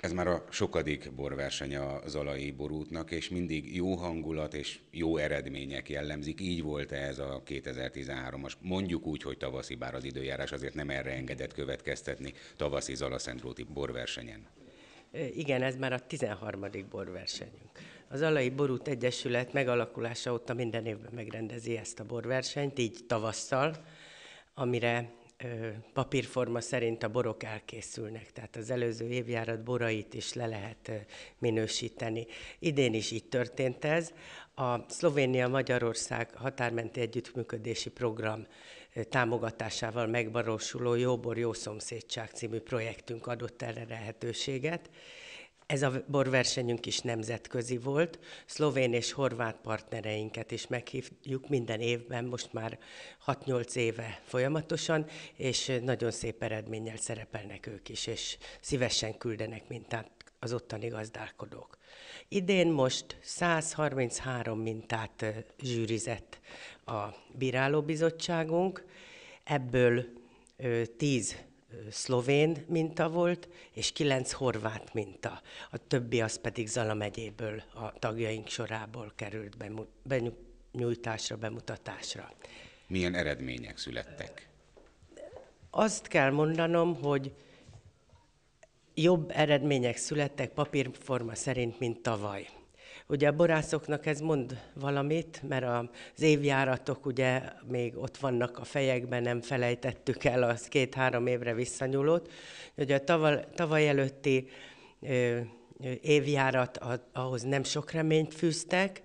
Ez már a sokadik borverseny a Zalai borútnak, és mindig jó hangulat és jó eredmények jellemzik. Így volt ez a 2013-as, mondjuk úgy, hogy tavaszi, bár az időjárás azért nem erre engedett következtetni, tavaszi Zalaszentróti borversenyen. Igen, ez már a 13. borversenyünk. Az Alai Borút Egyesület megalakulása óta minden évben megrendezi ezt a borversenyt, így tavasszal, amire papírforma szerint a borok elkészülnek, tehát az előző évjárat borait is le lehet minősíteni. Idén is így történt ez. A Szlovénia-Magyarország határmenti együttműködési program támogatásával megvalósuló Jóbor Jó Szomszédság című projektünk adott erre lehetőséget, ez a borversenyünk is nemzetközi volt. Szlovén és horvát partnereinket is meghívjuk minden évben, most már 6-8 éve folyamatosan, és nagyon szép eredménnyel szerepelnek ők is, és szívesen küldenek mintát az ottani gazdálkodók. Idén most 133 mintát zsűrizett a bírálóbizottságunk, ebből 10 szlovén minta volt, és kilenc horvát minta. A többi az pedig Zala megyéből, a tagjaink sorából került benyújtásra, bemutatásra. Milyen eredmények születtek? Azt kell mondanom, hogy jobb eredmények születtek papírforma szerint, mint tavaly. Ugye a borászoknak ez mond valamit, mert az évjáratok ugye még ott vannak a fejekben, nem felejtettük el az két-három évre visszanyúlót. Ugye a tavaly, tavaly előtti ö, évjárat ahhoz nem sok reményt fűztek,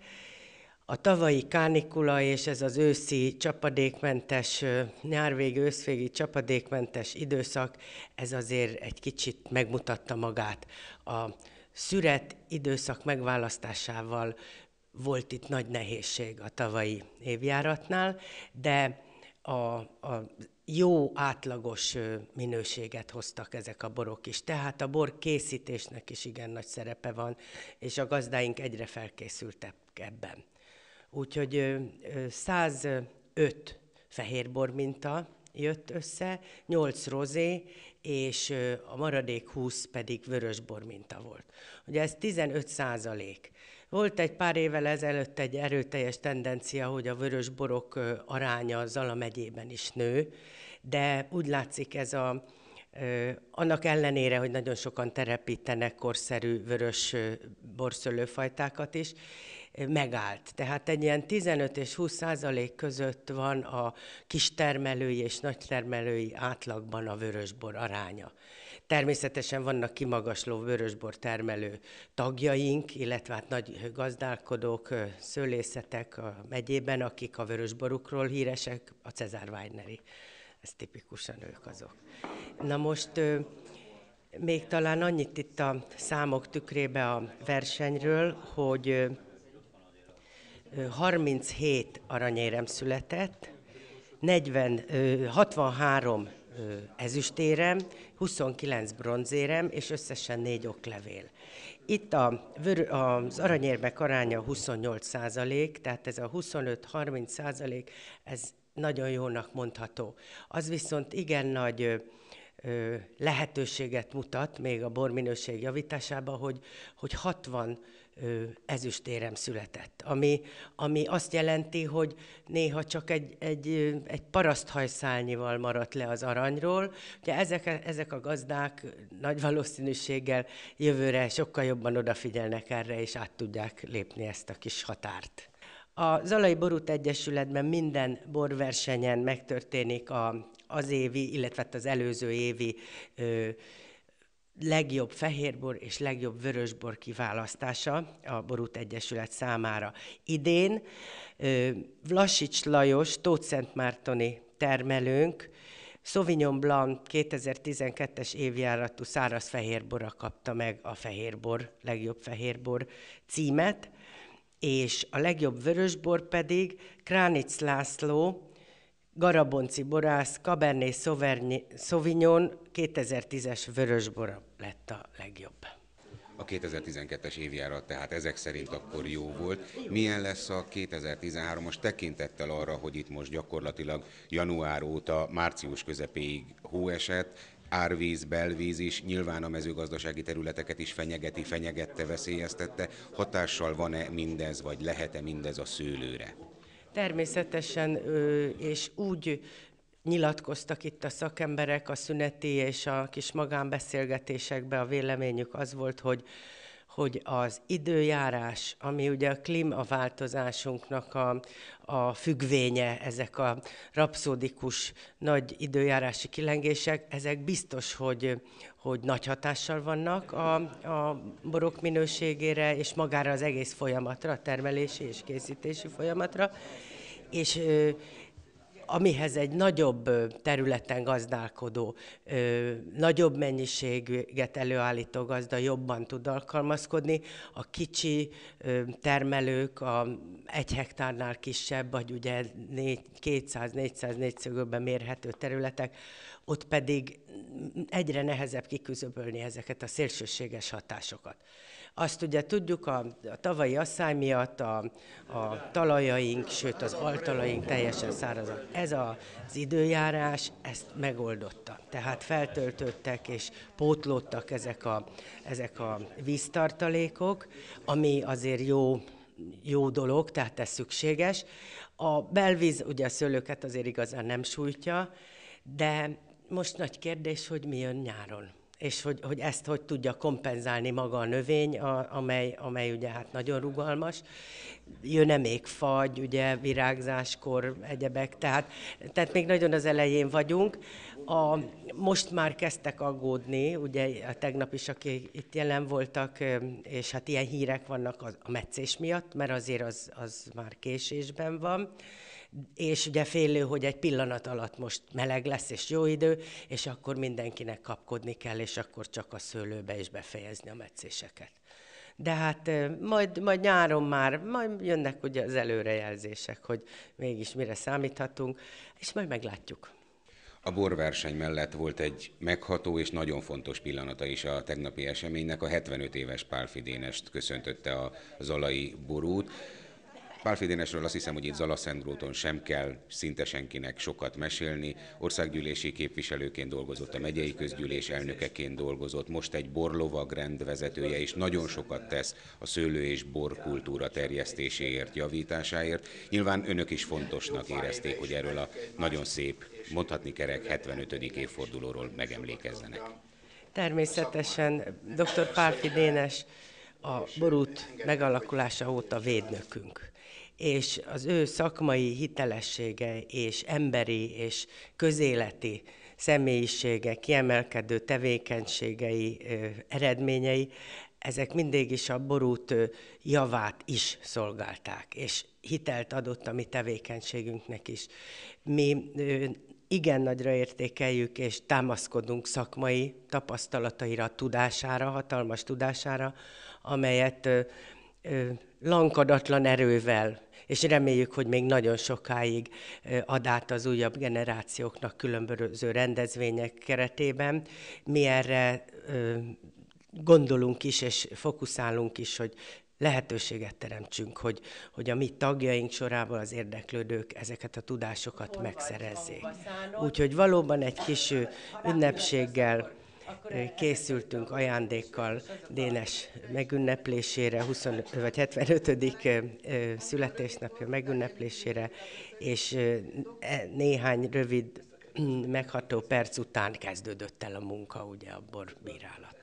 a tavalyi kánikula és ez az őszi csapadékmentes, nyárvégi, őszvégi csapadékmentes időszak, ez azért egy kicsit megmutatta magát. A szüret időszak megválasztásával volt itt nagy nehézség a tavalyi évjáratnál, de a, a jó, átlagos minőséget hoztak ezek a borok is. Tehát a bor készítésnek is igen nagy szerepe van, és a gazdáink egyre felkészültek ebben. Úgyhogy 105 fehérbor minta jött össze, 8 rozé, és a maradék 20 pedig vörösbor minta volt. Ugye ez 15 százalék. Volt egy pár évvel ezelőtt egy erőteljes tendencia, hogy a vörösborok aránya Zala megyében is nő, de úgy látszik ez a, annak ellenére, hogy nagyon sokan terepítenek korszerű vörös borszőlőfajtákat is, megállt. Tehát egy ilyen 15 és 20 százalék között van a kistermelői és nagytermelői átlagban a vörösbor aránya. Természetesen vannak kimagasló vörösbor termelő tagjaink, illetve hát nagy gazdálkodók, szőlészetek a megyében, akik a vörösborukról híresek, a Cezár Weidneri. Ez tipikusan ők azok. Na most még talán annyit itt a számok tükrébe a versenyről, hogy 37 aranyérem született, 40, 63 ezüstérem, 29 bronzérem, és összesen 4 oklevél. Itt a, az aranyérmek aránya 28 százalék, tehát ez a 25-30 százalék, ez nagyon jónak mondható. Az viszont igen nagy lehetőséget mutat még a borminőség javításába, hogy, hogy 60 ezüstérem született, ami, ami azt jelenti, hogy néha csak egy, egy, egy paraszthajszálnyival maradt le az aranyról. Ugye ezek, ezek a gazdák nagy valószínűséggel jövőre sokkal jobban odafigyelnek erre, és át tudják lépni ezt a kis határt. A Zalai Borút Egyesületben minden borversenyen megtörténik a, az évi, illetve hát az előző évi ö, legjobb fehérbor és legjobb vörösbor kiválasztása a Borút Egyesület számára. Idén Vlasics Lajos, Tóth-Szentmártoni termelőnk, Sauvignon Blanc 2012-es évjáratú száraz fehérbora kapta meg a fehérbor, legjobb fehérbor címet, és a legjobb vörösbor pedig Kránic László, Garabonci borász, Cabernet Sauvignon 2010-es vörösbora lett a legjobb. A 2012-es évjárat tehát ezek szerint akkor jó volt. Milyen lesz a 2013-as tekintettel arra, hogy itt most gyakorlatilag január óta március közepéig hó esett, árvíz, belvíz is, nyilván a mezőgazdasági területeket is fenyegeti, fenyegette, veszélyeztette. Hatással van-e mindez, vagy lehet-e mindez a szőlőre? Természetesen, és úgy nyilatkoztak itt a szakemberek a szüneti és a kis magánbeszélgetésekben, a véleményük az volt, hogy hogy az időjárás, ami ugye a klímaváltozásunknak a, a függvénye, ezek a rapszódikus nagy időjárási kilengések, ezek biztos, hogy, hogy nagy hatással vannak a, a borok minőségére és magára az egész folyamatra, a termelési és készítési folyamatra. És amihez egy nagyobb területen gazdálkodó, nagyobb mennyiséget előállító gazda jobban tud alkalmazkodni. A kicsi termelők, a egy hektárnál kisebb, vagy ugye 200-400 négyszögölben mérhető területek, ott pedig egyre nehezebb kiküzöbölni ezeket a szélsőséges hatásokat. Azt ugye tudjuk, a, a tavalyi asszály miatt a, a talajaink, sőt az altalaink teljesen szárazak. Ez a, az időjárás ezt megoldotta. Tehát feltöltöttek és pótlódtak ezek a, ezek a víztartalékok, ami azért jó, jó dolog, tehát ez szükséges. A belvíz ugye a szőlőket azért igazán nem sújtja, de most nagy kérdés, hogy mi jön nyáron és hogy, hogy ezt hogy tudja kompenzálni maga a növény, a, amely, amely ugye hát nagyon rugalmas. Jön-e még fagy, ugye virágzáskor, egyebek, tehát, tehát még nagyon az elején vagyunk. A, most már kezdtek aggódni, ugye a tegnap is, akik itt jelen voltak, és hát ilyen hírek vannak a, a meccés miatt, mert azért az, az már késésben van és ugye félő, hogy egy pillanat alatt most meleg lesz, és jó idő, és akkor mindenkinek kapkodni kell, és akkor csak a szőlőbe is befejezni a meccéseket. De hát majd, majd nyáron már, majd jönnek ugye az előrejelzések, hogy mégis mire számíthatunk, és majd meglátjuk. A borverseny mellett volt egy megható és nagyon fontos pillanata is a tegnapi eseménynek. A 75 éves Pál Fidénest köszöntötte a Zalai borút. Pál Dénesről azt hiszem, hogy itt Zalaszendróton sem kell szinte senkinek sokat mesélni. Országgyűlési képviselőként dolgozott, a megyei közgyűlés elnökeként dolgozott, most egy borlovag rendvezetője, és nagyon sokat tesz a szőlő és borkultúra terjesztéséért, javításáért. Nyilván önök is fontosnak érezték, hogy erről a nagyon szép, mondhatni kerek 75. évfordulóról megemlékezzenek. Természetesen dr. Pálfi Dénes a borút megalakulása óta védnökünk és az ő szakmai hitelessége és emberi és közéleti személyisége, kiemelkedő tevékenységei, eredményei, ezek mindig is a borút javát is szolgálták, és hitelt adott a mi tevékenységünknek is. Mi igen nagyra értékeljük és támaszkodunk szakmai tapasztalataira, tudására, hatalmas tudására, amelyet lankadatlan erővel és reméljük, hogy még nagyon sokáig ad át az újabb generációknak különböző rendezvények keretében. Mi erre gondolunk is, és fokuszálunk is, hogy lehetőséget teremtsünk, hogy, hogy a mi tagjaink sorából az érdeklődők ezeket a tudásokat megszerezzék. Úgyhogy valóban egy kis ünnepséggel készültünk ajándékkal Dénes megünneplésére, 25, vagy 75. születésnapja megünneplésére, és e, néhány rövid, megható perc után kezdődött el a munka, ugye a borbírálat.